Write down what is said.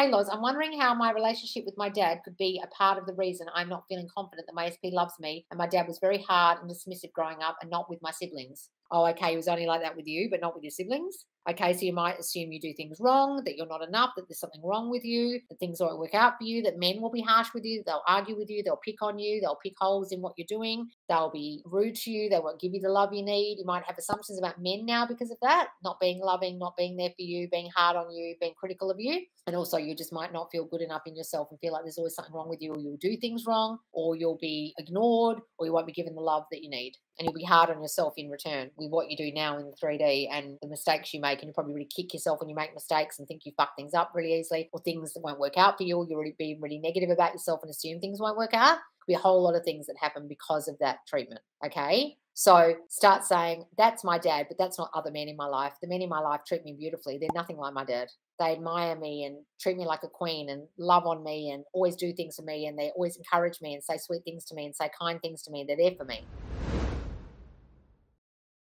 Hey, Loz, I'm wondering how my relationship with my dad could be a part of the reason I'm not feeling confident that my SP loves me and my dad was very hard and dismissive growing up and not with my siblings. Oh, okay, he was only like that with you, but not with your siblings. Okay, so you might assume you do things wrong, that you're not enough, that there's something wrong with you, that things won't work out for you, that men will be harsh with you, they'll argue with you, they'll pick on you, they'll pick holes in what you're doing, they'll be rude to you, they won't give you the love you need. You might have assumptions about men now because of that, not being loving, not being there for you, being hard on you, being critical of you. And also, you just might not feel good enough in yourself and feel like there's always something wrong with you, or you'll do things wrong, or you'll be ignored, or you won't be given the love that you need. And you'll be hard on yourself in return with what you do now in 3D and the mistakes you make. And you probably really kick yourself when you make mistakes and think you fuck things up really easily, or things that won't work out for you, or you're really being really negative about yourself and assume things won't work out. Could be a whole lot of things that happen because of that treatment. Okay. So start saying, that's my dad, but that's not other men in my life. The men in my life treat me beautifully. They're nothing like my dad. They admire me and treat me like a queen and love on me and always do things for me. And they always encourage me and say sweet things to me and say kind things to me. They're there for me.